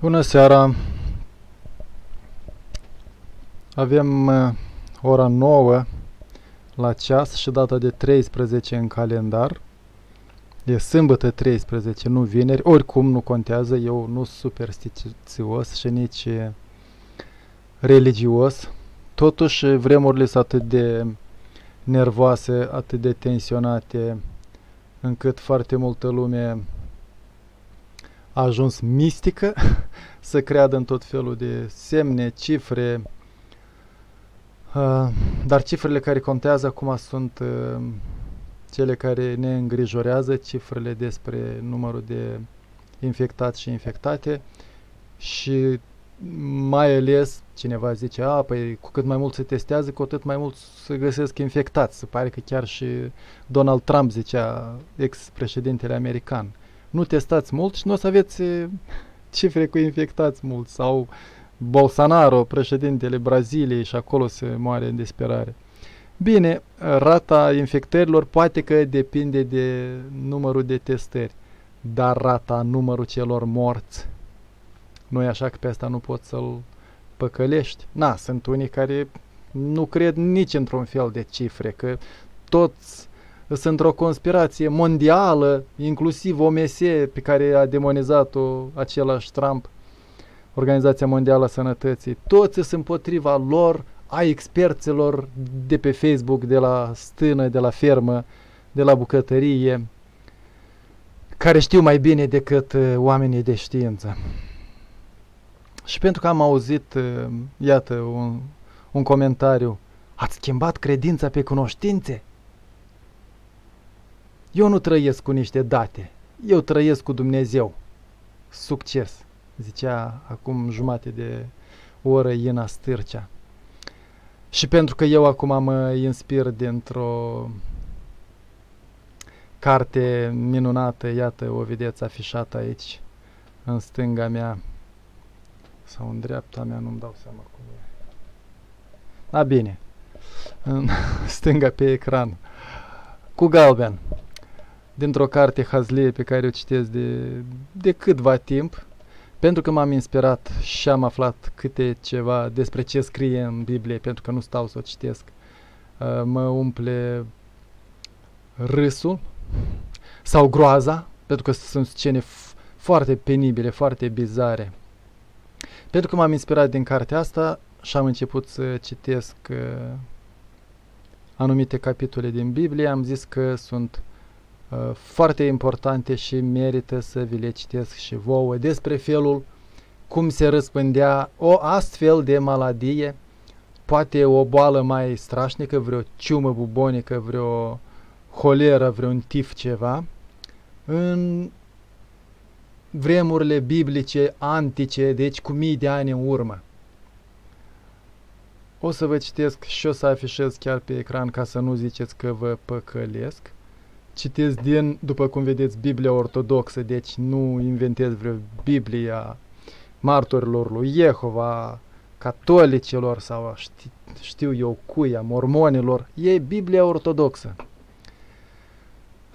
Bună seara! Avem uh, ora 9 la ceas și data de 13 în calendar. E sâmbătă 13, nu vineri. Oricum nu contează, eu nu sunt superstițios și nici uh, religios. Totuși, vremurile sunt atât de nervoase, atât de tensionate, încât foarte multă lume a ajuns mistică să creadă în tot felul de semne, cifre, uh, dar cifrele care contează acum sunt uh, cele care ne îngrijorează, cifrele despre numărul de infectați și infectate și mai ales cineva zice, a, păi cu cât mai mult se testează, cu atât mai mult se găsesc infectați. Se pare că chiar și Donald Trump zicea, ex-președintele american, nu testați mult și nu o să aveți cifre cu infectați mult. Sau Bolsonaro, președintele Braziliei și acolo se moare în disperare. Bine, rata infectărilor poate că depinde de numărul de testări, dar rata numărul celor morți, nu e așa că pe asta nu poți să-l păcălești. Na, sunt unii care nu cred nici într-un fel de cifre, că toți sunt într-o conspirație mondială, inclusiv OMS pe care a demonizat-o același Trump, Organizația Mondială a Sănătății. Toți sunt împotriva lor, a experților de pe Facebook, de la stână, de la fermă, de la bucătărie, care știu mai bine decât uh, oamenii de știință. Și pentru că am auzit, uh, iată, un, un comentariu, ați schimbat credința pe cunoștințe? Eu nu trăiesc cu niște date, eu trăiesc cu Dumnezeu. Succes, zicea acum jumate de oră Ina Stârcea. Și pentru că eu acum mă inspir dintr-o carte minunată, iată, o vedeți afișată aici, în stânga mea, sau în dreapta mea, nu-mi dau seama cum e. A, bine, în stânga pe ecran, cu galben dintr-o carte hazlie pe care o citesc de, de câtva timp, pentru că m-am inspirat și am aflat câte ceva despre ce scrie în Biblie, pentru că nu stau să o citesc, uh, mă umple râsul sau groaza, pentru că sunt scene foarte penibile, foarte bizare. Pentru că m-am inspirat din cartea asta și am început să citesc uh, anumite capitole din Biblie, am zis că sunt Uh, foarte importante și merită să vi le citesc și vouă despre felul cum se răspândea o astfel de maladie, poate o boală mai strașnică, vreo ciumă bubonică, vreo holeră, vreun tif ceva, în vremurile biblice antice, deci cu mii de ani în urmă. O să vă citesc și o să afișez chiar pe ecran ca să nu ziceți că vă păcălesc citesc din, după cum vedeți, Biblia ortodoxă, deci nu inventez vreo Biblia martorilor lui Jehova, catolicilor sau știu, știu eu cuia, mormonilor, e Biblia ortodoxă.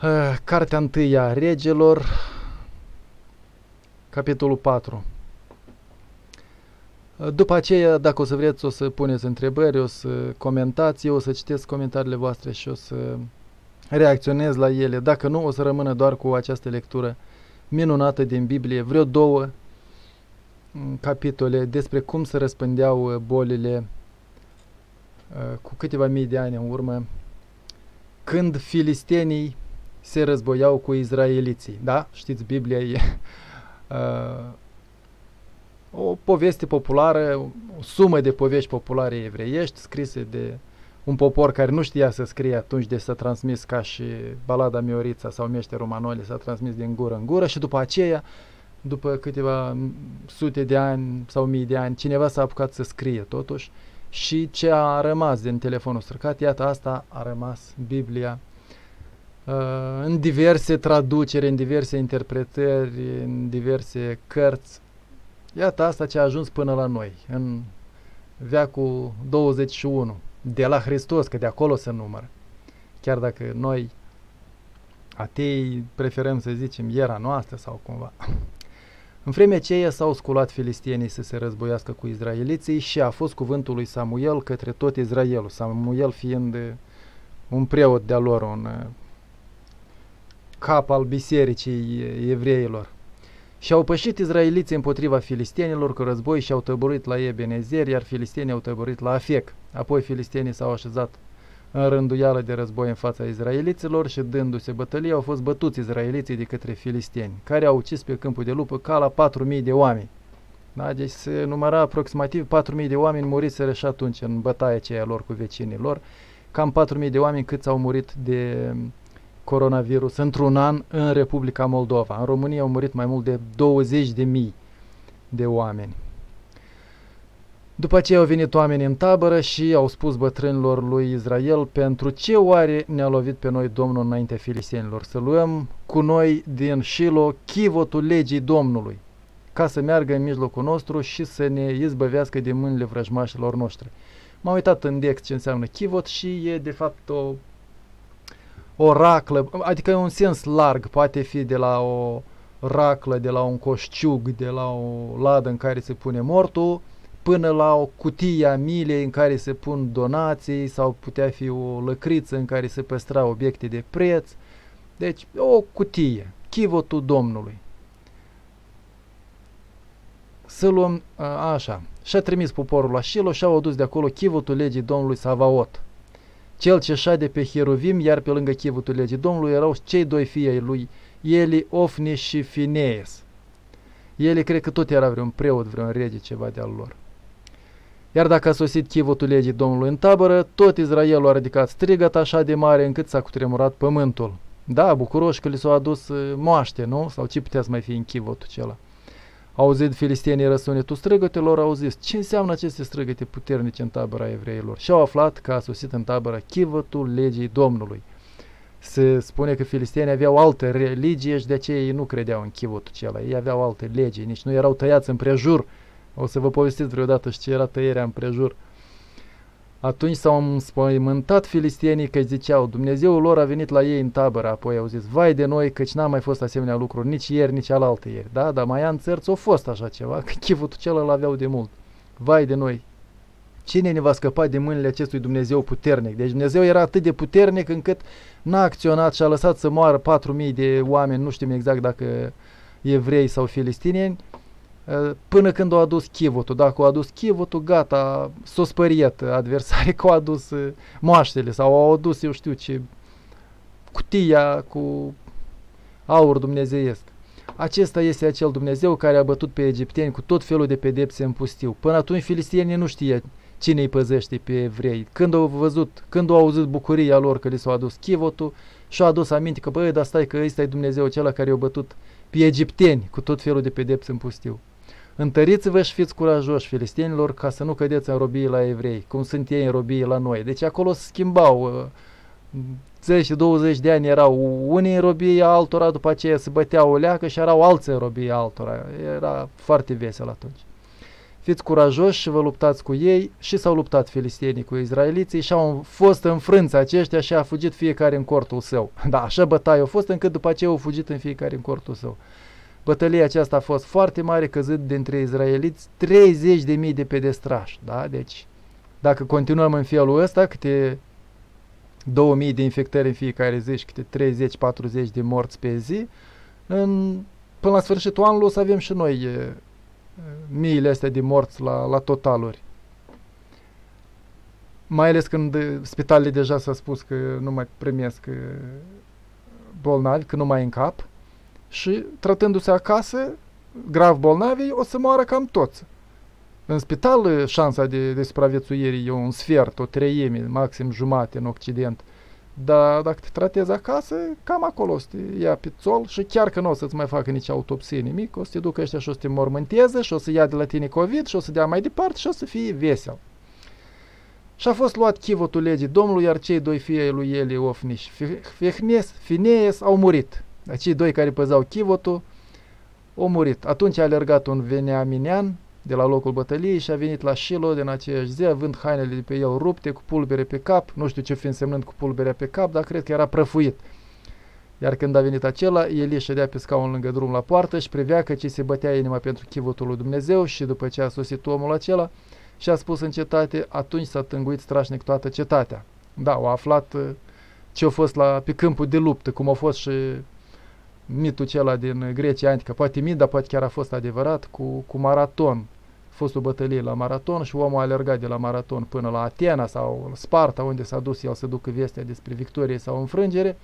Uh, cartea întâia a regelor, capitolul 4. Uh, după aceea, dacă o să vreți, o să puneți întrebări, o să comentați, eu o să citesc comentariile voastre și o să reacționez la ele. Dacă nu, o să rămână doar cu această lectură minunată din Biblie, vreo două mm, capitole despre cum se răspândeau uh, bolile uh, cu câteva mii de ani în urmă, când filistenii se războiau cu izraeliții. Da? Știți, Biblia e uh, o poveste populară, o sumă de povești populare evreiești scrise de un popor care nu știa să scrie atunci, de să transmis ca și balada Miorița sau Meșterul Manole, s-a transmis din gură în gură și după aceea, după câteva sute de ani sau mii de ani, cineva s-a apucat să scrie totuși și ce a rămas din telefonul străcat, iată asta a rămas Biblia uh, în diverse traduceri, în diverse interpretări, în diverse cărți. Iată asta ce a ajuns până la noi, în veacul 21 de la Hristos, că de acolo se numără. Chiar dacă noi, atei, preferăm să zicem era noastră sau cumva. În vremea aceea s-au sculat filistienii să se războiască cu izraeliții și a fost cuvântul lui Samuel către tot Israelul, Samuel fiind un preot de-a lor, un cap al bisericii evreilor. Și au pășit izraeliții împotriva filistienilor cu război și au tăborit la Ebenezer, iar filistienii au tăborit la Afec. Apoi filistienii s-au așezat în rânduială de război în fața izraeliților și dându-se bătălie au fost bătuți izraeliții de către filistieni, care au ucis pe câmpul de lupă ca la 4.000 de oameni. Da? Deci se număra aproximativ 4.000 de oameni muriseră și atunci în bătaia aceea lor cu vecinii lor. Cam 4.000 de oameni câți au murit de coronavirus într-un an în Republica Moldova. În România au murit mai mult de 20.000 de oameni. După aceea au venit oamenii în tabără și au spus bătrânilor lui Israel, pentru ce oare ne-a lovit pe noi Domnul înaintea filistenilor? Să luăm cu noi din Shilo chivotul legii Domnului, ca să meargă în mijlocul nostru și să ne izbăvească de mâinile vrăjmașilor noștri. M-am uitat în dex ce înseamnă chivot și e de fapt o, o raclă, adică un sens larg, poate fi de la o raclă, de la un coșciug, de la o ladă în care se pune mortul, până la o cutie a milei în care se pun donații sau putea fi o lăcriță în care se păstra obiecte de preț. Deci o cutie, chivotul Domnului. Să luăm a, așa. Și-a trimis poporul la Shilo și au adus de acolo chivotul legii Domnului Savaot. Cel ce șade pe Hierovim, iar pe lângă chivotul legii Domnului erau cei doi fii ai lui Eli, Ofni și Finees. Ele cred că tot era vreun preot, vreun rege, ceva de-al lor. Iar dacă a sosit chivotul legii Domnului în tabără, tot Israelul a ridicat strigăt așa de mare încât s-a cutremurat pământul. Da, bucuroși că li s-au adus uh, moaște, nu? Sau ce putea să mai fi în chivotul acela? Auzit filistienii răsunetul strigătelor, au zis, ce înseamnă aceste strigăte puternice în tabăra evreilor? Și au aflat că a sosit în tabără chivotul legii Domnului. Se spune că filistienii aveau altă religie și de aceea ei nu credeau în chivotul acela. Ei aveau alte legi, nici nu erau tăiați împrejur o să vă povestiți vreodată și ce era tăierea împrejur. Atunci s-au înspăimântat filistienii că ziceau, Dumnezeul lor a venit la ei în tabără, apoi au zis, vai de noi căci n-a mai fost asemenea lucruri, nici ieri, nici alaltă ieri. Da, dar mai în țărți au fost așa ceva, că chivutul celălalt aveau de mult. Vai de noi, cine ne va scăpa de mâinile acestui Dumnezeu puternic? Deci Dumnezeu era atât de puternic încât n-a acționat și a lăsat să moară 4.000 de oameni, nu știm exact dacă evrei sau filistinieni, Eh, până când au adus chivotul. Dacă au adus chivotul, gata, s-o spăriet adversarii că au adus eh, moaștele sau au adus, eu știu ce, cutia cu aur dumnezeiesc. Acesta este acel Dumnezeu care a bătut pe egipteni cu tot felul de pedepse în pustiu. Până atunci filistienii nu știe cine îi păzește pe evrei. Când au văzut, când au auzit bucuria lor că li s-au adus chivotul și-au adus aminte că, băi, dar stai că ăsta e Dumnezeu acela care i-a bătut pe egipteni cu tot felul de pedepse în pustiu. Întăriți-vă și fiți curajoși filistenilor ca să nu cădeți în robie la evrei, cum sunt ei în robie la noi. Deci acolo se schimbau. 10-20 uh, de ani erau unii în robie altora, după aceea se băteau o leacă și erau alții în robie altora. Era foarte vesel atunci. Fiți curajoși și vă luptați cu ei și s-au luptat filistienii cu izraeliții și au fost înfrânți aceștia și a fugit fiecare în cortul său. Da, așa bătaie au fost încât după aceea au fugit în fiecare în cortul său. Bătălia aceasta a fost foarte mare, căzând dintre izraeliți 30.000 de mii de pedestrași. Da? Deci, dacă continuăm în felul ăsta, câte 2000 de infectări în fiecare zi și câte 30-40 de morți pe zi, în, până la sfârșitul anului o să avem și noi e, miile astea de morți la, la totaluri. Mai ales când spitalele deja s-a spus că nu mai primesc bolnavi, că nu mai încap și tratându-se acasă, grav bolnavi, o să moară cam toți. În spital șansa de, de supraviețuire e un sfert, o treime, maxim jumate în Occident. Dar dacă te tratezi acasă, cam acolo o să te ia pe țol și chiar că nu o să-ți mai facă nici autopsie, nimic, o să te ducă ăștia și o să te mormânteze și o să ia de la tine COVID și o să dea mai departe și o să fie vesel. Și a fost luat chivotul legii Domnului, iar cei doi fii ai lui Eli, Ofni și Fihnes, Finees au murit. Acei doi care păzau chivotul au murit. Atunci a alergat un veneaminean de la locul bătăliei și a venit la Shilo din aceeași zi, având hainele de pe el rupte, cu pulbere pe cap, nu știu ce fi însemnând cu pulberea pe cap, dar cred că era prăfuit. Iar când a venit acela, Elie ședea pe scaun lângă drum la poartă și privea că ce se bătea inima pentru chivotul lui Dumnezeu și după ce a sosit omul acela și a spus în cetate, atunci s-a tânguit strașnic toată cetatea. Da, au aflat uh, ce a fost la, pe câmpul de luptă, cum a fost și mitul acela din Grecia antică, poate mit, dar poate chiar a fost adevărat, cu, cu maraton. A fost o bătălie la maraton și omul a alergat de la maraton până la Atena sau Sparta, unde s-a dus el să ducă vestea despre victorie sau înfrângere.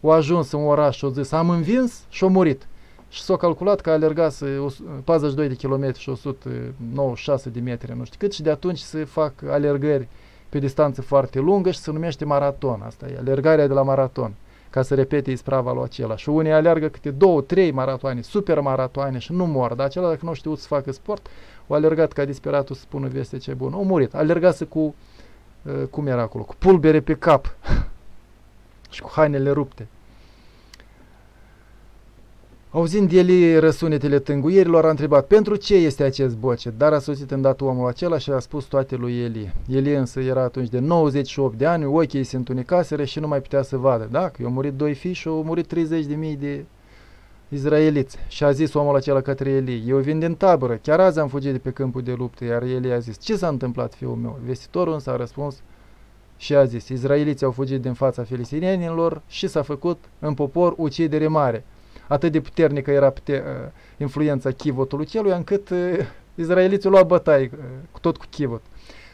O ajuns în oraș și a zis, am învins și a murit. Și s-a calculat că alergase 42 de km și 196 de metri, nu știu cât, și de atunci se fac alergări pe distanță foarte lungă și se numește maraton. Asta e alergarea de la maraton ca să repete isprava lui acela. Și unii aleargă câte două, trei maratoane, super maratoane și nu mor. Dar acela, dacă nu știu să facă sport, o alergat ca disperatul să spună veste ce bună. O murit. Alergase cu, uh, cum era acolo, cu pulbere pe cap și cu hainele rupte. Auzind el răsunetele tânguierilor, a întrebat, pentru ce este acest boce? Dar a sosit îndată omul acela și a spus toate lui Eli. Eli însă era atunci de 98 de ani, ochii se întunecaseră și nu mai putea să vadă. Da, că i-au murit doi fii și au murit 30 de mii de izraeliți. Și a zis omul acela către Eli, eu vin din tabără, chiar azi am fugit de pe câmpul de luptă, iar Eli a zis, ce s-a întâmplat fiul meu? Vestitorul însă a răspuns și a zis, izraeliții au fugit din fața filistinienilor și s-a făcut în popor ucidere mare atât de puternică era pute, uh, influența chivotului celui, încât uh, izraeliții luau bătaie uh, tot cu chivot.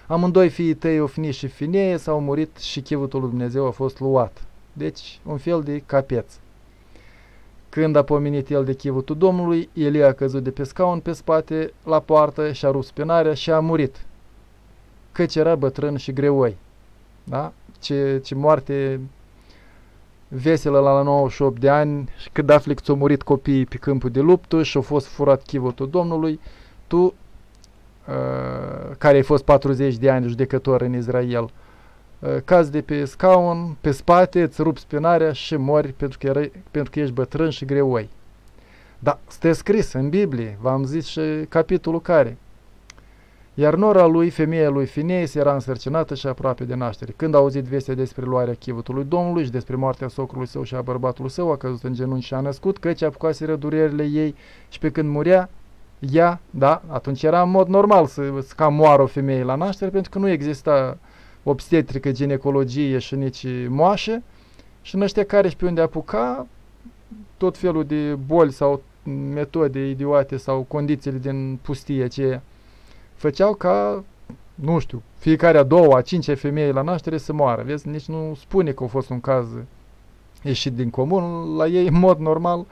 Amândoi fiii tăi, Ofni și Fineie, s-au murit și chivotul lui Dumnezeu a fost luat. Deci, un fel de capeț. Când a pomenit el de chivotul Domnului, Elia a căzut de pe scaun pe spate, la poartă și a rupt spinarea și a murit. Căci era bătrân și greoi. Da? Ce, ce moarte veselă la 98 de ani și când afli că ți-au murit copiii pe câmpul de luptă și au fost furat chivotul Domnului, tu, uh, care ai fost 40 de ani judecător în Israel, uh, cazi de pe scaun, pe spate, îți rupi spinarea și mori pentru că, erai, pentru că ești bătrân și greoi. Da, stă scris în Biblie, v-am zis și capitolul care. Iar nora lui, femeia lui Fineis, era însărcinată și aproape de naștere. Când a auzit vestea despre luarea chivotului Domnului și despre moartea socrului său și a bărbatului său, a căzut în genunchi și a născut, căci apucaseră durerile ei și pe când murea, ea, da, atunci era în mod normal să, să cam moară o femeie la naștere, pentru că nu exista obstetrică, ginecologie și nici moașă și în ăștia care și pe unde apuca, tot felul de boli sau metode idiote sau condițiile din pustie aceea făceau ca, nu știu, fiecare a doua, a cincea femeie la naștere să moară. Vezi, nici nu spune că a fost un caz ieșit din comun. La ei, în mod normal,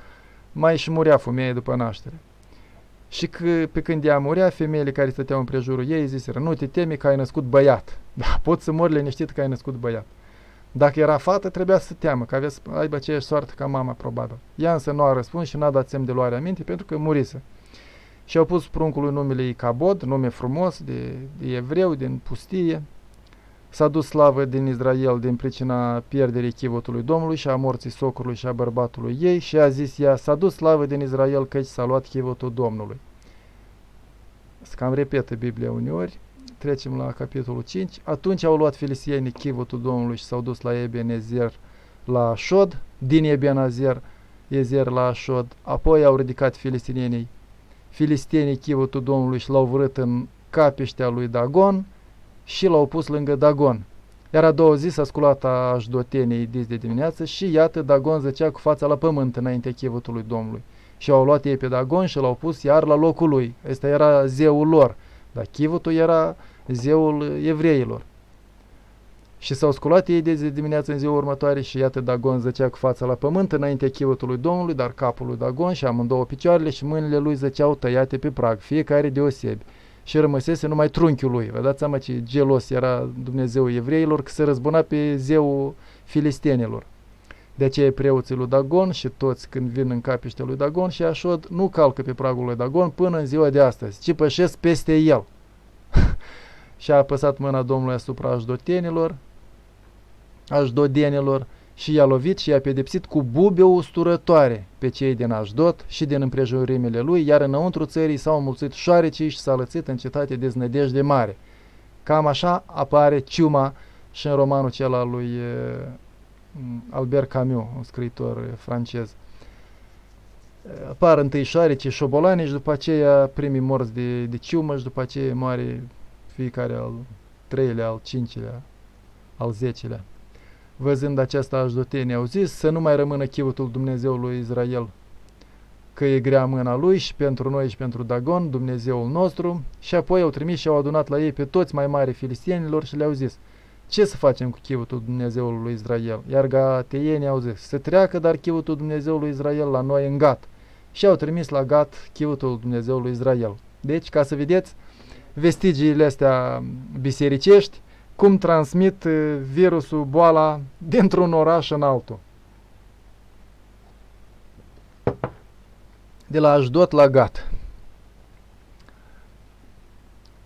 mai și murea femeie după naștere. Și că, pe când ea murea, femeile care stăteau în prejurul ei ziseră, nu te temi că ai născut băiat. Da, poți să mori liniștit că ai născut băiat. Dacă era fată, trebuia să teamă, că avea să aibă aceeași soartă ca mama, probabil. Ea însă nu a răspuns și n-a dat semn de luare aminte pentru că murise. Și au pus pruncului numele Icabod, nume frumos de, de evreu din pustie. S-a dus slavă din Israel din pricina pierderii chivotului Domnului și a morții socrului și a bărbatului ei și a zis ea, s-a dus slavă din Israel căci s-a luat chivotul Domnului. Cam repetă Biblia uneori. Trecem la capitolul 5. Atunci au luat filistienii chivotul Domnului și s-au dus la Ebenezer la Șod, din Ebenezer Ezer la Șod. Apoi au ridicat filistinienii filistenii chivotul Domnului și l-au vrut în capiștea lui Dagon și l-au pus lângă Dagon. Iar a doua zi s-a sculat a așdotenei dis de dimineață și iată Dagon zăcea cu fața la pământ înaintea chivotului Domnului. Și au luat ei pe Dagon și l-au pus iar la locul lui. Ăsta era zeul lor, dar chivotul era zeul evreilor. Și s-au sculat ei de dimineață în ziua următoare și iată Dagon zăcea cu fața la pământ înaintea chivotului Domnului, dar capul lui Dagon și amândouă picioarele și mâinile lui zăceau tăiate pe prag, fiecare deosebi. Și rămăsese numai trunchiul lui. Vă dați seama ce gelos era Dumnezeu evreilor că se răzbuna pe zeul filistenilor. De aceea preoții lui Dagon și toți când vin în capiștea lui Dagon și Așod nu calcă pe pragul lui Dagon până în ziua de astăzi, ci pășesc peste el. și a apăsat mâna Domnului asupra așdotenilor așdodenilor și i-a lovit și i-a pedepsit cu bube usturătoare pe cei din Așdot și din împrejurimile lui, iar înăuntru țării s-au mulțit șoareciși și s-a lățit în cetate deznădejde mare. Cam așa apare ciuma și în romanul cel al lui mm, Albert Camus, un scriitor francez. Apar întâi șoarece șobolani și după aceea primii morți de, de ciumă și după aceea moare fiecare al treilea, al cincilea, al zecelea. Văzând această ajdotenie, au zis să nu mai rămână chivotul Dumnezeului Israel, că e grea mâna lui și pentru noi și pentru Dagon, Dumnezeul nostru, și apoi au trimis și au adunat la ei pe toți mai mari filistienilor și le-au zis, ce să facem cu chivotul Dumnezeului lui Israel? Iar gateienii au zis, să treacă dar chivotul Dumnezeului Israel la noi în Gat. Și au trimis la Gat chivotul Dumnezeului Israel. Deci, ca să vedeți, vestigiile astea bisericești, cum transmit uh, virusul, boala, dintr-un oraș în altul. De la Ajdot la Gat.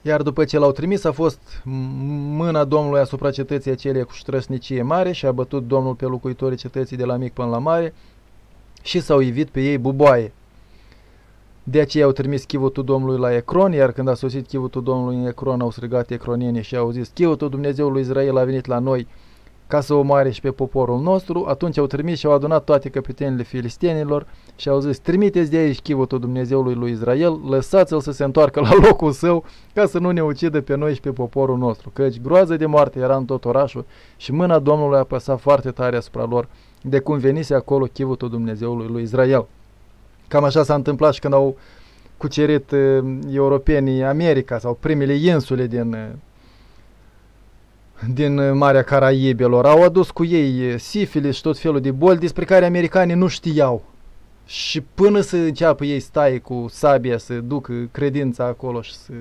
Iar după ce l-au trimis, a fost mâna Domnului asupra cetății acelei cu străsnicie mare și a bătut Domnul pe locuitorii cetății de la mic până la mare și s-au ivit pe ei buboaie. De aceea au trimis chivotul Domnului la Ecron, iar când a sosit chivotul Domnului în Ecron, au strigat ecronienii și au zis, chivotul Dumnezeului Israel a venit la noi ca să omoare și pe poporul nostru, atunci au trimis și au adunat toate căpetenile filistienilor și au zis, trimiteți de aici chivotul Dumnezeului lui Israel, lăsați-l să se întoarcă la locul său ca să nu ne ucidă pe noi și pe poporul nostru, căci groază de moarte era în tot orașul și mâna Domnului a apăsat foarte tare asupra lor de cum venise acolo chivotul Dumnezeului lui Israel. Cam așa s-a întâmplat și când au cucerit uh, europenii America sau primele insule din, uh, din Marea Caraibelor. Au adus cu ei sifilis și tot felul de boli despre care americanii nu știau. Și până să înceapă ei stai cu sabia să ducă credința acolo și să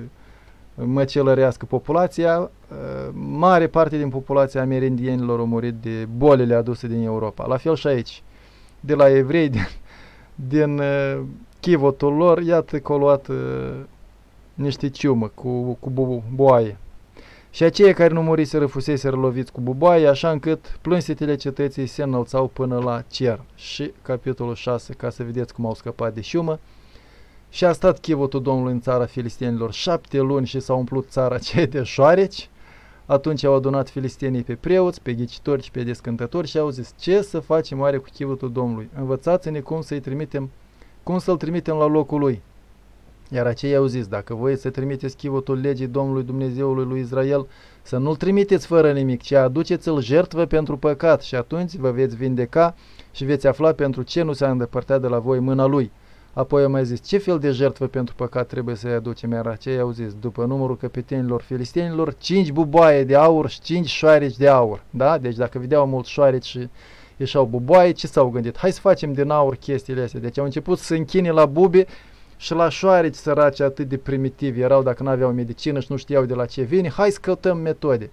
măcelărească populația, mare parte din populația amerindienilor au murit de bolile aduse din Europa. La fel și aici. De la evrei, din, din uh, chivotul lor, iată că au luat uh, niște ciumă cu, cu bu, boaie. Și aceia care nu muriseră fuseseră loviți cu buboaie, așa încât plânsetele cetății se înălțau până la cer. Și capitolul 6, ca să vedeți cum au scăpat de șumă. Și a stat chivotul Domnului în țara filistienilor șapte luni și s-a umplut țara aceea de șoareci. Atunci au adunat filistienii pe preoți, pe ghicitori și pe descântători și au zis, ce să facem oare cu chivotul Domnului? Învățați-ne cum să-i trimitem, cum să-l trimitem la locul lui. Iar aceia au zis, dacă voi să trimiteți chivotul legii Domnului Dumnezeului lui Israel, să nu-l trimiteți fără nimic, ci aduceți-l jertvă pentru păcat și atunci vă veți vindeca și veți afla pentru ce nu s-a îndepărtat de la voi mâna lui. Apoi au mai zis, ce fel de jertvă pentru păcat trebuie să-i aducem? Iar aceia au zis, după numărul căpetenilor filistenilor, cinci buboaie de aur și cinci șoareci de aur. Da? Deci dacă vedeau mult șoareci și ieșau buboaie, ce s-au gândit? Hai să facem din aur chestiile astea. Deci au început să închine la bubi și la șoareci săraci atât de primitivi erau dacă nu aveau medicină și nu știau de la ce vine, hai să căutăm metode.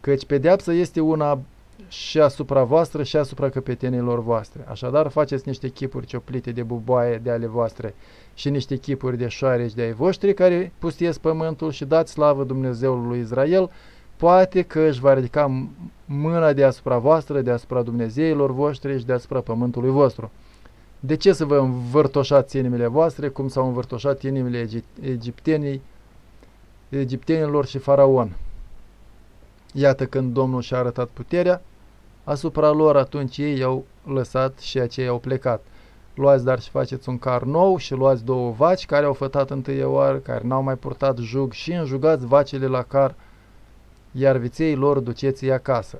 Căci pedeapsa este una și asupra voastră și asupra căpetenilor voastre. Așadar, faceți niște chipuri cioplite de buboaie de ale voastre și niște chipuri de șoareci de ai voștri care pustiesc pământul și dați slavă Dumnezeului lui Israel, poate că își va ridica mâna deasupra voastră, deasupra Dumnezeilor voștri și deasupra pământului vostru. De ce să vă învârtoșați inimile voastre, cum s-au învârtoșat inimile egiptenii, egiptenilor și faraon? Iată când Domnul și-a arătat puterea, asupra lor atunci ei au lăsat și aceia au plecat. Luați dar și faceți un car nou și luați două vaci care au fătat întâi oară, care n-au mai purtat jug și înjugați vacile la car, iar viței lor duceți-i acasă.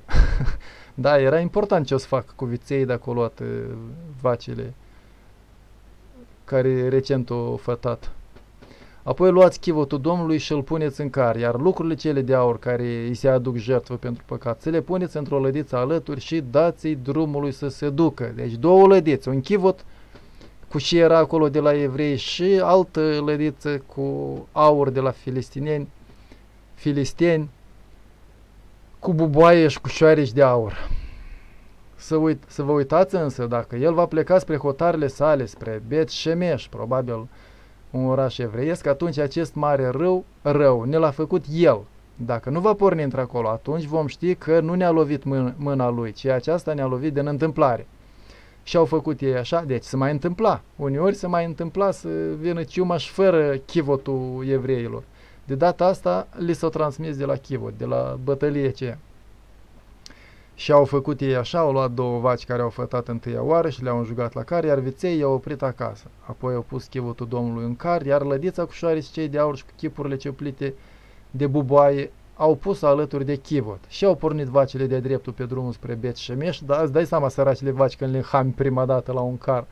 da, era important ce o să fac cu viței dacă au luat uh, vacile care recent o fătat. Apoi luați chivotul Domnului și îl puneți în car, iar lucrurile cele de aur care îi se aduc jertfă pentru păcat, să le puneți într-o lădiță alături și dați-i drumului să se ducă. Deci două lădițe, un chivot cu ce era acolo de la evrei și altă lădiță cu aur de la filistinieni, filisteni, cu buboaie și cu șoareci de aur. Să, uit, să vă uitați însă, dacă el va pleca spre hotarele sale, spre Bet Shemesh, probabil un oraș evreiesc, atunci acest mare rău, rău ne l-a făcut el. Dacă nu va porni într-acolo, atunci vom ști că nu ne-a lovit mâna, mâna lui, ci aceasta ne-a lovit din întâmplare. Și au făcut ei așa, deci se mai întâmpla. Uneori se mai întâmpla să vină ciumaș fără chivotul evreilor. De data asta li s-au transmis de la chivot, de la bătălie aceea. Și au făcut ei așa, au luat două vaci care au fătat întâia oară și le-au înjugat la car, iar viței i-au oprit acasă. Apoi au pus chivotul Domnului în car, iar lădița cu șoariți cei de aur și cu chipurile ceplite de buboaie au pus alături de chivot și au pornit vacile de dreptul pe drumul spre Bet Shemesh, dar îți dai seama săracile vaci când le hami prima dată la un car.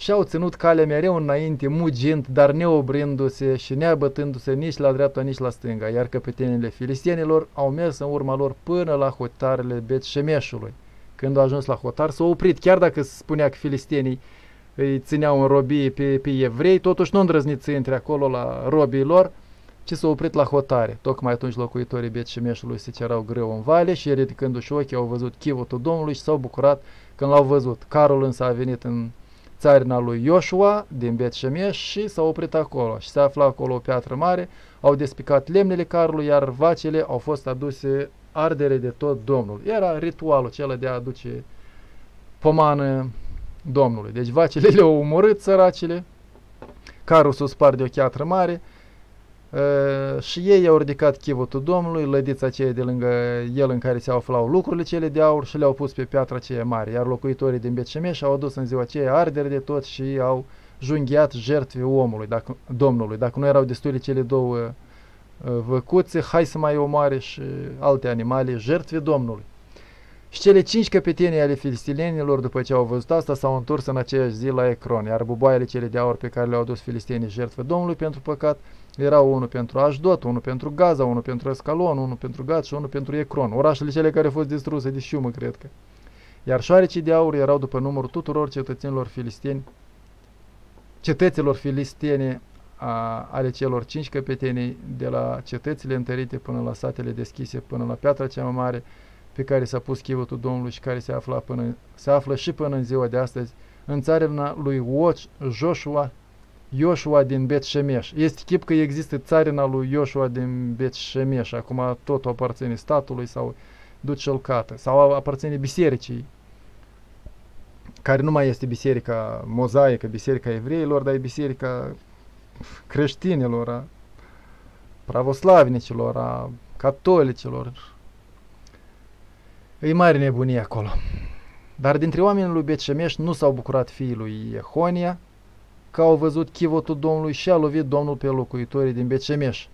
Și au ținut calea mereu înainte, mugind, dar neobrindu-se și neabătându-se nici la dreapta, nici la stânga, iar căpetenile filistienilor au mers în urma lor până la hotarele Bet Shemeșului. Când au ajuns la hotar, s-au oprit, chiar dacă spunea că filistienii îi țineau în robie pe, pe evrei, totuși nu îndrăznit să intre acolo la robii lor, ci s-au oprit la hotare. Tocmai atunci locuitorii Betșemeșului se cerau greu în vale și ridicându-și ochii au văzut chivotul Domnului și s-au bucurat când l-au văzut. Carul însă a venit în țarina lui Ioșua din Betșemeș și s-a oprit acolo și se afla acolo o piatră mare, au despicat lemnele carului, iar vacile au fost aduse ardere de tot Domnul. Era ritualul acela de a aduce pomană Domnului. Deci vacile le-au omorât săracile, carul s-a spart de o chiatră mare, Uh, și ei au ridicat chivotul Domnului, lădița aceea de lângă el în care se aflau lucrurile cele de aur și le-au pus pe piatra aceea mare, iar locuitorii din Betșemeș au adus în ziua aceea ardere de tot și au junghiat jertfe omului, dacă, Domnului. Dacă nu erau destule cele două uh, văcuțe, hai să mai omoare și alte animale, jertfe Domnului. Și cele cinci căpetenii ale filistilenilor, după ce au văzut asta, s-au întors în aceeași zi la Ecron, iar buboaiele cele de aur pe care le-au adus filistenii jertfă Domnului pentru păcat, erau unul pentru Ashdot, unul pentru Gaza, unul pentru Escalon, unul pentru Gat și unul pentru Ecron, orașele cele care au fost distruse de șiumă, cred că. Iar șoarecii de aur erau după numărul tuturor cetățenilor filisteni, cetăților filistene a, ale celor cinci căpetenii, de la cetățile întărite până la satele deschise, până la piatra cea mai mare, pe care s-a pus chivotul Domnului și care se, afla până, se află și până în ziua de astăzi, în țarina lui Uoch, Joshua Ioșua din Bet Shemesh. Este chip că există țarina lui Ioșua din Bet Shemesh. Acum totul aparține statului sau ducelcată sau aparține bisericii care nu mai este biserica mozaică, biserica evreilor, dar e biserica creștinilor, a pravoslavnicilor, a catolicilor. E mare nebunie acolo. Dar dintre oamenii lui Betșemeș nu s-au bucurat fiii lui Iehonia, că au văzut chivotul Domnului și a lovit Domnul pe locuitorii din Becemeș.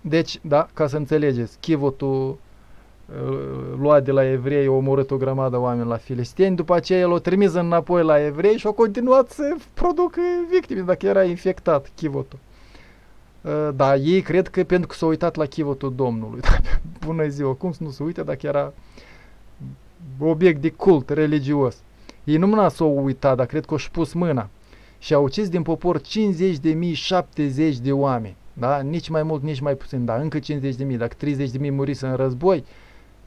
Deci, da, ca să înțelegeți, chivotul uh, luat de la evrei, a omorât o grămadă oameni la filisteni, după aceea el o trimis înapoi la evrei și au continuat să producă victime, dacă era infectat chivotul. Uh, da, ei cred că pentru că s-au uitat la chivotul Domnului. Bună ziua, cum să nu se uite dacă era obiect de cult religios. Ei nu mâna s-au uitat, dar cred că au pus mâna. Și au ucis din popor 50 de mii, 70 de oameni. Da? Nici mai mult, nici mai puțin, dar încă 50 de mii. Dacă 30 de mii murise în război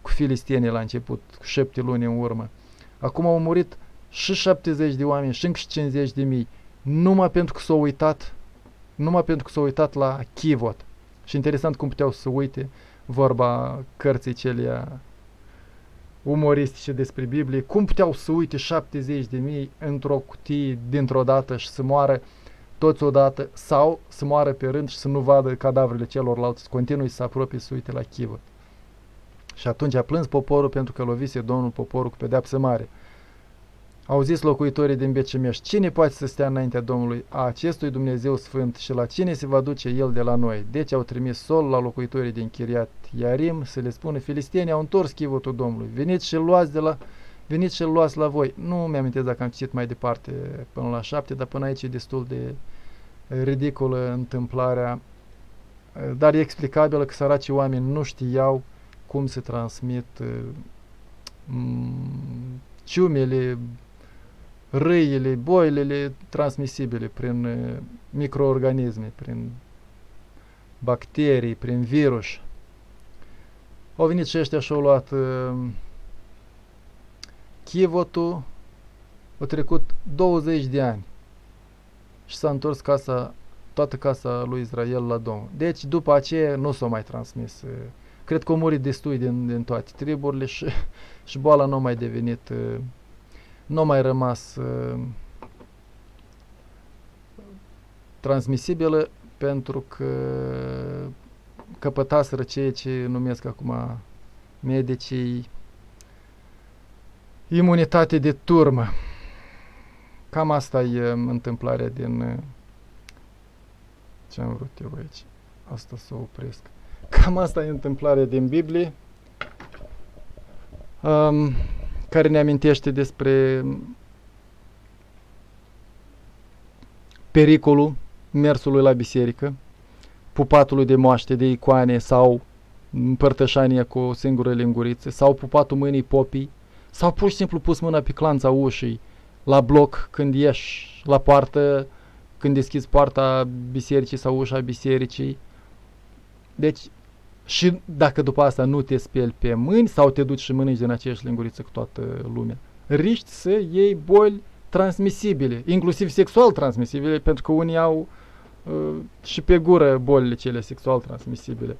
cu filistienii la început, cu șapte luni în urmă. Acum au murit și 70 de oameni și încă 50 de mii. Numai pentru că s-au uitat, numai pentru că s-au uitat la Chivot. Și interesant cum puteau să uite vorba cărții celea umoristice despre Biblie, cum puteau să uite 70 de mii într-o cutie dintr-o dată și să moară toți odată sau să moară pe rând și să nu vadă cadavrele celorlalți, să continui să apropie să uite la chivă. Și atunci a plâns poporul pentru că lovise Domnul poporul cu pedeapsă mare. Au zis locuitorii din Becemeș, cine poate să stea înaintea Domnului a acestui Dumnezeu Sfânt și la cine se va duce El de la noi? Deci au trimis sol la locuitorii din Chiriat Iarim să le spună, filistienii au întors chivotul Domnului, veniți și luați de la veniți și luați la voi. Nu mi-am dacă am citit mai departe până la șapte, dar până aici e destul de ridicolă întâmplarea, dar e explicabilă că săracii oameni nu știau cum se transmit ciumele, râile, boilele transmisibile prin uh, microorganisme, prin bacterii, prin virus. Au venit și ăștia și au luat uh, chivotul, au trecut 20 de ani și s-a întors casa, toată casa lui Israel la Domnul. Deci după aceea nu s-a mai transmis. Uh, cred că au murit destui din, din toate triburile și, și boala nu a mai devenit uh, nu a mai rămas uh, transmisibilă pentru că căpătaseră ceea ce numesc acum medicii, imunitate de turmă. Cam asta e întâmplarea din... Ce am vrut eu aici? Asta să o opresc. Cam asta e întâmplarea din Biblie, um, care ne amintește despre pericolul mersului la biserică, pupatului de moaște, de icoane sau împărtășanie cu o singură linguriță sau pupatul mâinii popii sau pur și simplu pus mâna pe clanța ușii la bloc când ieși la poartă, când deschizi poarta bisericii sau ușa bisericii. Deci, și dacă după asta nu te speli pe mâini sau te duci și mănânci din aceeași linguriță cu toată lumea, riști să iei boli transmisibile, inclusiv sexual transmisibile, pentru că unii au uh, și pe gură bolile cele sexual transmisibile.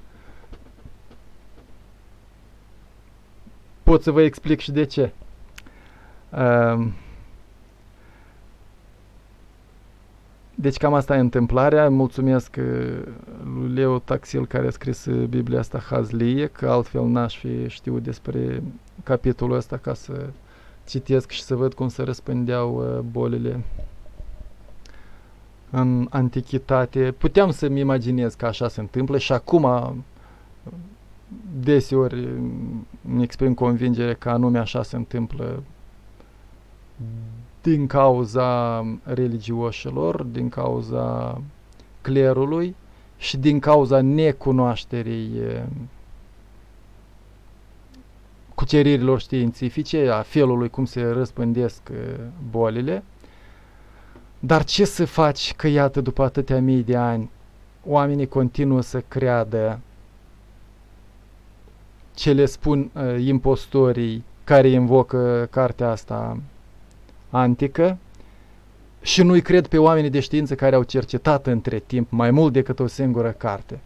Pot să vă explic și de ce. Uh, Deci cam asta e întâmplarea. Mulțumesc uh, lui Leo Taxil care a scris uh, Biblia asta Hazlie, că altfel n-aș fi știut despre capitolul ăsta ca să citesc și să văd cum se răspândeau uh, bolile în antichitate. Puteam să-mi imaginez că așa se întâmplă și acum deseori îmi exprim convingere că anume așa se întâmplă din cauza religioșilor, din cauza clerului și din cauza necunoașterii cuceririlor științifice, a felului cum se răspândesc bolile. Dar ce să faci că, iată, după atâtea mii de ani, oamenii continuă să creadă ce le spun uh, impostorii care invocă cartea asta antică și nu-i cred pe oamenii de știință care au cercetat între timp mai mult decât o singură carte.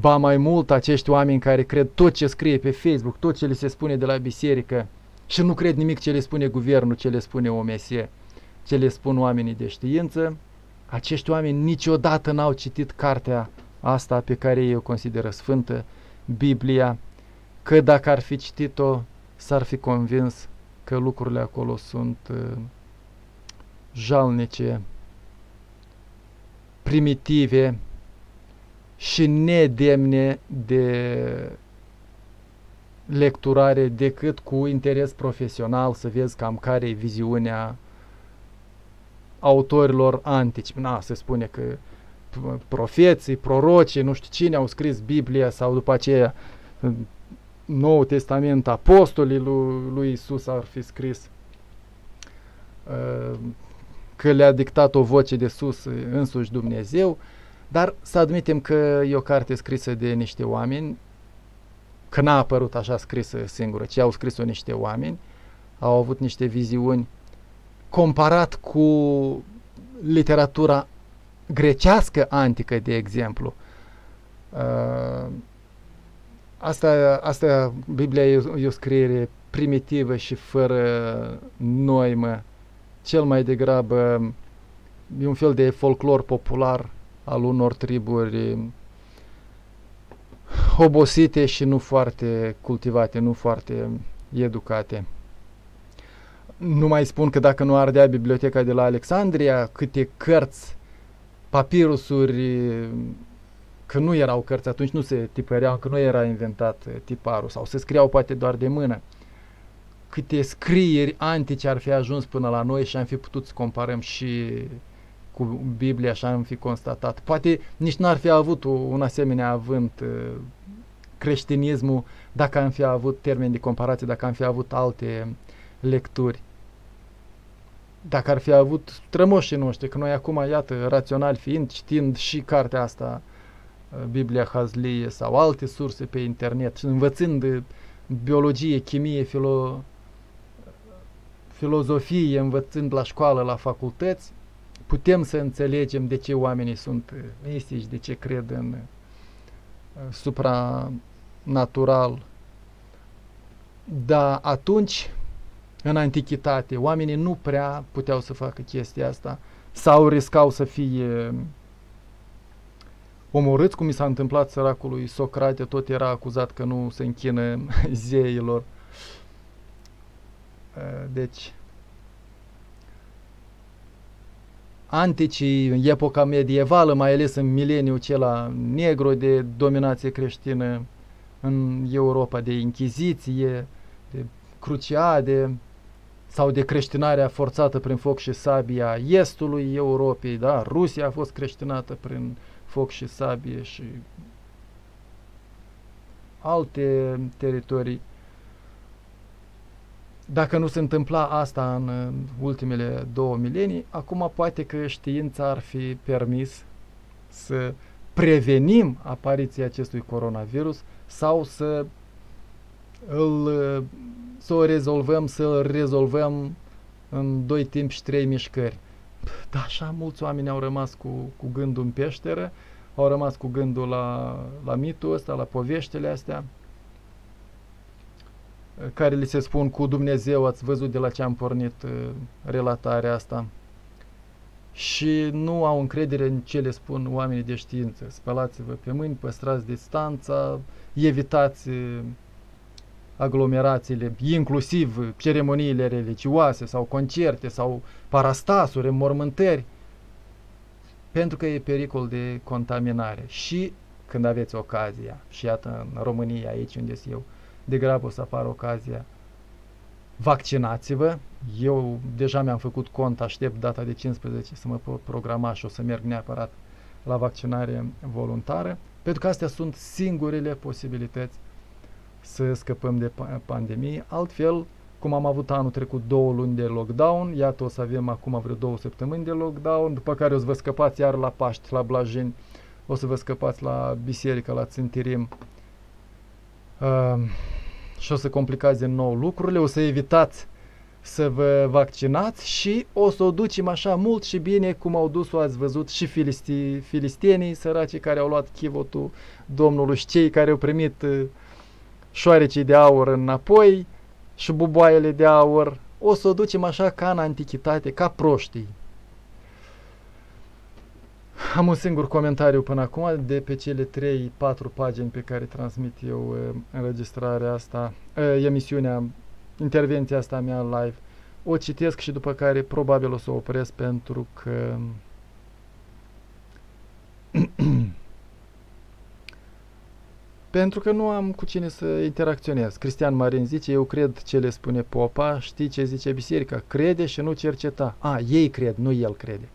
Ba mai mult acești oameni care cred tot ce scrie pe Facebook, tot ce le se spune de la biserică și nu cred nimic ce le spune guvernul, ce le spune OMS, ce le spun oamenii de știință, acești oameni niciodată n-au citit cartea asta pe care ei o consideră sfântă, Biblia, că dacă ar fi citit-o, s-ar fi convins că lucrurile acolo sunt uh, jalnice, primitive și nedemne de lecturare decât cu interes profesional să vezi cam care e viziunea autorilor antici. Na, se spune că profeții, prorocii, nu știu cine au scris Biblia sau după aceea Nou Testament, apostolii lui, lui Isus ar fi scris uh, că le-a dictat o voce de sus însuși Dumnezeu, dar să admitem că e o carte scrisă de niște oameni, că n-a apărut așa scrisă singură, ci au scris-o niște oameni, au avut niște viziuni comparat cu literatura grecească antică, de exemplu. Uh, Asta, asta Biblia e, e o scriere primitivă și fără noimă. Cel mai degrabă e un fel de folclor popular al unor triburi obosite și nu foarte cultivate, nu foarte educate. Nu mai spun că dacă nu ardea biblioteca de la Alexandria, câte cărți, papirusuri că nu erau cărți, atunci nu se tipăreau, că nu era inventat eh, tiparul sau se scriau poate doar de mână. Câte scrieri antice ar fi ajuns până la noi și am fi putut să comparăm și cu Biblia și am fi constatat. Poate nici n-ar fi avut un asemenea avânt eh, creștinismul dacă am fi avut termeni de comparație, dacă am fi avut alte lecturi. Dacă ar fi avut strămoșii noștri, că noi acum, iată, rațional fiind, știind și cartea asta, Biblia Hazlie sau alte surse pe internet și învățând biologie, chimie, filo, filozofie, învățând la școală, la facultăți, putem să înțelegem de ce oamenii sunt mistici, de ce cred în supranatural. Dar atunci, în antichitate, oamenii nu prea puteau să facă chestia asta sau riscau să fie omorâți, cum mi s-a întâmplat săracului Socrate, tot era acuzat că nu se închină zeilor. Uh, deci, anticii, în epoca medievală, mai ales în mileniul acela negru de dominație creștină în Europa, de inchiziție, de cruciade sau de creștinarea forțată prin foc și sabia estului Europei, da? Rusia a fost creștinată prin foc și sabie și alte teritorii. Dacă nu se întâmpla asta în ultimele două milenii, acum poate că știința ar fi permis să prevenim apariția acestui coronavirus sau să îl, să o rezolvăm, să îl rezolvăm în doi timpi și trei mișcări. Da, așa mulți oameni au rămas cu, cu gândul în peșteră, au rămas cu gândul la, la mitul ăsta, la poveștile astea, care li se spun cu Dumnezeu, ați văzut de la ce am pornit uh, relatarea asta. Și nu au încredere în ce le spun oamenii de știință. Spălați-vă pe mâini, păstrați distanța, evitați uh, aglomerațiile, inclusiv ceremoniile religioase sau concerte sau parastasuri, mormântări, pentru că e pericol de contaminare. Și când aveți ocazia, și iată în România, aici unde sunt eu, de grabă o să apară ocazia, vaccinați-vă. Eu deja mi-am făcut cont, aștept data de 15 să mă pot programa și o să merg neapărat la vaccinare voluntară, pentru că astea sunt singurele posibilități să scăpăm de pandemie. Altfel, cum am avut anul trecut două luni de lockdown, iată o să avem acum vreo două săptămâni de lockdown, după care o să vă scăpați iar la Paști, la Blajeni, o să vă scăpați la biserică, la Țintirim uh, și o să complicați din nou lucrurile, o să evitați să vă vaccinați și o să o ducem așa mult și bine cum au dus-o, ați văzut, și filisti, filistienii săraci care au luat chivotul Domnului și cei care au primit uh, șoarecii de aur înapoi și buboaiele de aur, o să o ducem așa ca în antichitate, ca proștii. Am un singur comentariu până acum de pe cele 3-4 pagini pe care transmit eu uh, înregistrarea asta, uh, emisiunea, intervenția asta mea live. O citesc și după care probabil o să o opresc pentru că Pentru că nu am cu cine să interacționez. Cristian Marin zice, eu cred ce le spune popa, știi ce zice biserica, crede și nu cerceta. A, ei cred, nu el crede.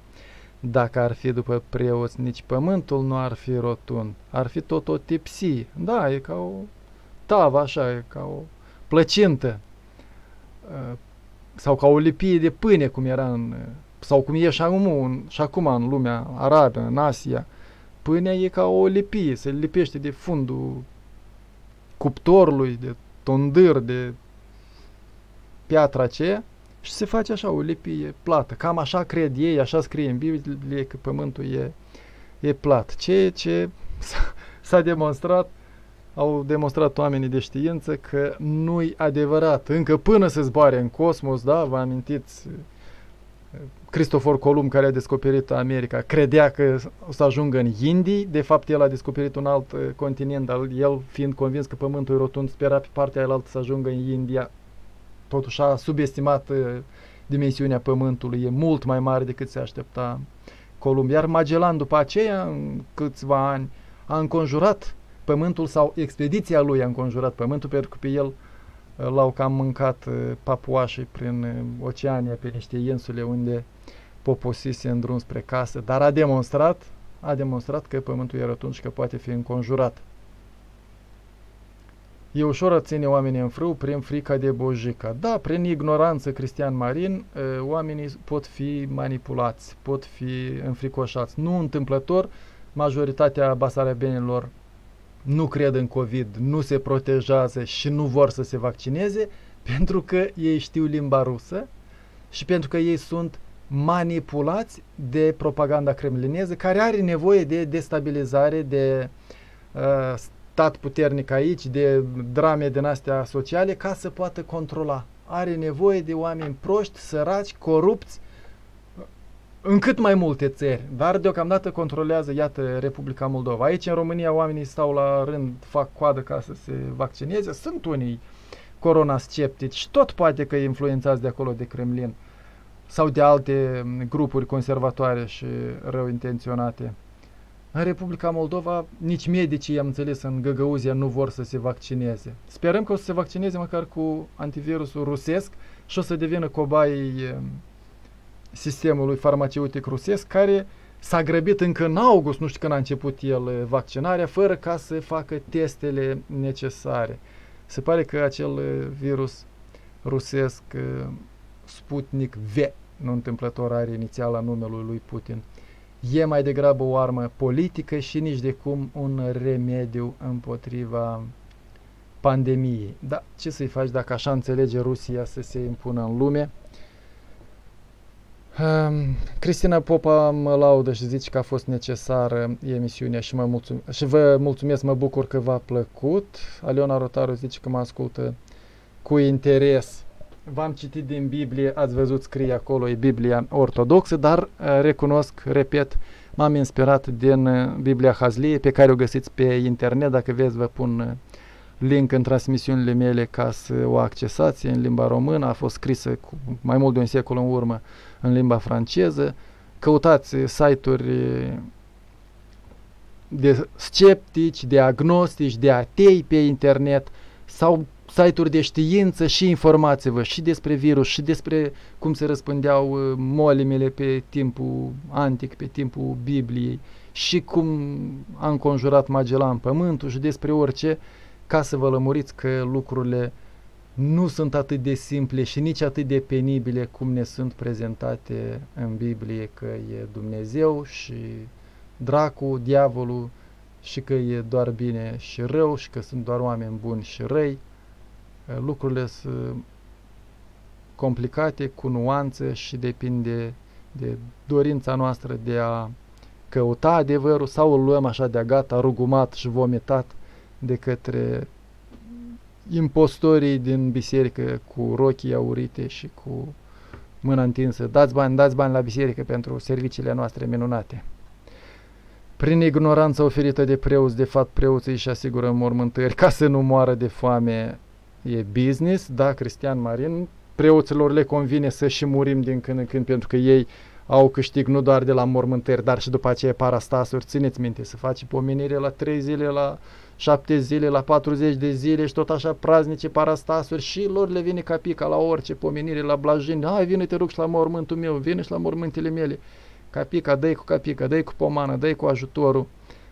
Dacă ar fi după preoți, nici pământul nu ar fi rotund, ar fi tot o tipsie. Da, e ca o tavă așa, e ca o plăcintă. Uh, sau ca o lipie de pâine, cum era în, sau cum e și acum, și acum în lumea arabă, în Asia Pâinea e ca o lipie, se lipește de fundul cuptorului, de tondâr, de piatra aceea și se face așa o lipie plată. Cam așa cred ei, așa scrie în Biblie că pământul e, e plat. Ceea ce s-a demonstrat, au demonstrat oamenii de știință că nu-i adevărat. Încă până se zboare în cosmos, da, vă amintiți Cristofor Columb, care a descoperit America, credea că o să ajungă în Indii, de fapt el a descoperit un alt uh, continent, dar el fiind convins că Pământul e rotund, spera pe partea aia să ajungă în India. Totuși a subestimat uh, dimensiunea Pământului, e mult mai mare decât se aștepta Columb. Iar Magellan după aceea, în câțiva ani, a înconjurat Pământul sau expediția lui a înconjurat Pământul pentru că pe el l-au cam mâncat uh, papuașii prin uh, Oceania, pe niște insule unde poposise în drum spre casă, dar a demonstrat, a demonstrat că pământul e rotund și că poate fi înconjurat. E ușor a ține oamenii în frâu prin frica de bojica. Da, prin ignoranță, Cristian Marin, uh, oamenii pot fi manipulați, pot fi înfricoșați. Nu întâmplător, majoritatea basarabenilor nu cred în COVID, nu se protejează și nu vor să se vaccineze pentru că ei știu limba rusă și pentru că ei sunt manipulați de propaganda kremlineză care are nevoie de destabilizare, de uh, stat puternic aici, de drame din astea sociale ca să poată controla. Are nevoie de oameni proști, săraci, corupți, în cât mai multe țări, dar deocamdată controlează, iată, Republica Moldova. Aici, în România, oamenii stau la rând, fac coadă ca să se vaccineze. Sunt unii corona sceptici, tot poate că influențați de acolo de Kremlin sau de alte grupuri conservatoare și rău intenționate. În Republica Moldova, nici medicii, am înțeles, în Găgăuzia nu vor să se vaccineze. Sperăm că o să se vaccineze măcar cu antivirusul rusesc și o să devină cobai sistemului farmaceutic rusesc, care s-a grăbit încă în august, nu știu când a început el vaccinarea, fără ca să facă testele necesare. Se pare că acel virus rusesc, Sputnik V, nu întâmplător are inițiala numelui lui Putin, e mai degrabă o armă politică și nici de cum un remediu împotriva pandemiei. Da, ce să-i faci dacă așa înțelege Rusia să se impună în lume? Um, Cristina Popa mă laudă și zice că a fost necesară emisiunea și, mă mulțum- și vă mulțumesc, mă bucur că v-a plăcut. Aliona Rotaru zice că mă ascultă cu interes. V-am citit din Biblie, ați văzut scrie acolo, e Biblia ortodoxă, dar uh, recunosc, repet, m-am inspirat din uh, Biblia Hazlie, pe care o găsiți pe internet, dacă veți vă pun uh, link în transmisiunile mele ca să o accesați în limba română, a fost scrisă cu mai mult de un secol în urmă în limba franceză. Căutați site-uri de sceptici, de agnostici, de atei pe internet. Sau site-uri de știință și informați-vă și despre virus și despre cum se răspândeau uh, molimele pe timpul antic, pe timpul Bibliei și cum a înconjurat Magellan pământul și despre orice ca să vă lămuriți că lucrurile nu sunt atât de simple și nici atât de penibile cum ne sunt prezentate în Biblie că e Dumnezeu și dracu, diavolul și că e doar bine și rău și că sunt doar oameni buni și răi. Lucrurile sunt complicate, cu nuanțe și depinde de dorința noastră de a căuta adevărul sau îl luăm așa de gata, rugumat și vomitat de către impostorii din biserică cu rochii aurite și cu mâna întinsă. Dați bani, dați bani la biserică pentru serviciile noastre minunate. Prin ignoranța oferită de preoți, de fapt preoții își asigură mormântări ca să nu moară de foame. E business, da, Cristian Marin, preoților le convine să și murim din când în când pentru că ei au câștig nu doar de la mormântări, dar și după aceea parastasuri. Țineți minte, să faci pomenire la 3 zile, la 7 zile, la 40 de zile și tot așa praznice parastasuri și lor le vine capica la orice pomenire, la blajini. Hai, vine te rog și la mormântul meu, vine și la mormântele mele. Capica, dă cu capica, dă cu pomană, dă cu ajutorul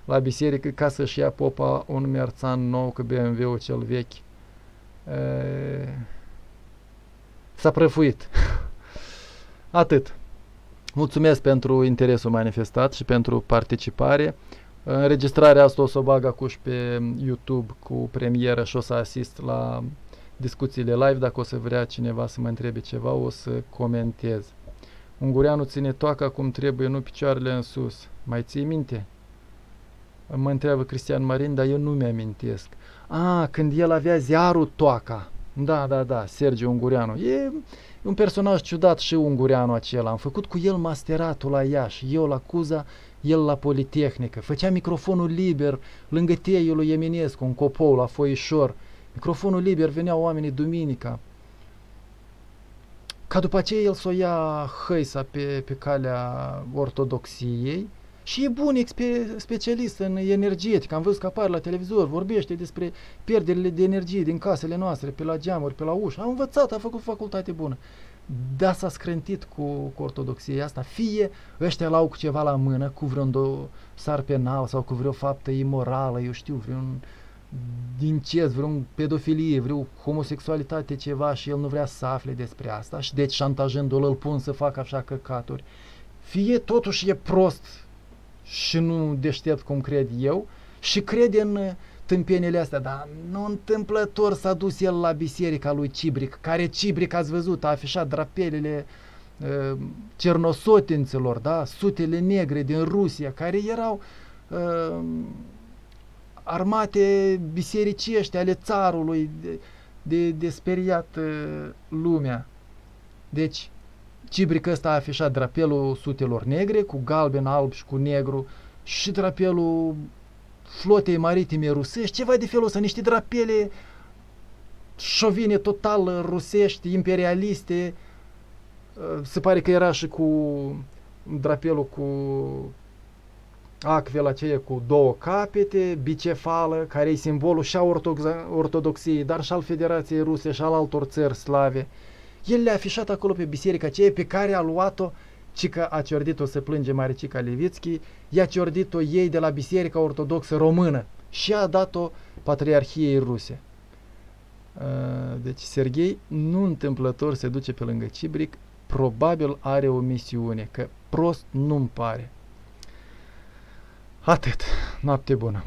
la biserică ca să-și ia popa un merțan nou cu BMW-ul cel vechi. S-a prăfuit. Atât. Mulțumesc pentru interesul manifestat și pentru participare. Înregistrarea asta o să o bag acuși pe YouTube cu premieră și o să asist la discuțiile live. Dacă o să vrea cineva să mă întrebe ceva, o să comentez. Ungureanu ține toaca cum trebuie, nu picioarele în sus. Mai ții minte? Mă întreabă Cristian Marin, dar eu nu mi-amintesc. A, când el avea ziarul Toaca. Da, da, da, Sergiu Ungureanu. E un personaj ciudat și Ungureanu acela. Am făcut cu el masteratul la Iași, eu la Cuza, el la Politehnică. Făcea microfonul liber lângă teiul lui Eminescu, un copou la Foișor. Microfonul liber, veneau oamenii duminica. Ca după aceea el să o ia hăisa pe, pe calea ortodoxiei și e bun expe- specialist în energetică. Am văzut că apare la televizor, vorbește despre pierderile de energie din casele noastre, pe la geamuri, pe la ușă. A învățat, a făcut facultate bună. Da, s-a scrântit cu, cu ortodoxia asta. Fie ăștia l-au cu ceva la mână, cu vreun sar penal sau cu vreo faptă imorală, eu știu, vreun din ce, vreun pedofilie, vreo homosexualitate, ceva și el nu vrea să afle despre asta și deci șantajându-l îl pun să facă așa căcaturi. Fie totuși e prost și nu deștept cum cred eu. Și crede în tâmpenile astea, dar nu întâmplător s-a dus el la biserica lui Cibric, care Cibric, ați văzut, a afișat drapelele uh, cernosotinților, da, sutele negre din Rusia, care erau uh, armate bisericești ale țarului de, de, de speriat uh, lumea. Deci, Cibric ăsta a afișat drapelul sutelor negre cu galben, alb și cu negru și drapelul flotei maritime rusești, ceva de felul ăsta, niște drapele șovine total rusești, imperialiste. Se pare că era și cu drapelul cu acvela aceea cu două capete, bicefală, care e simbolul și a ortodoxiei, dar și al Federației Ruse și al altor țări slave. El le-a afișat acolo pe biserica aceea pe care a luat-o ci că a ciordit-o să plânge Maricica Levitski, i-a ciordit-o ei de la Biserica Ortodoxă Română și a dat-o Patriarhiei Ruse. Deci Serghei nu întâmplător se duce pe lângă Cibric, probabil are o misiune, că prost nu-mi pare. Atât. Noapte bună.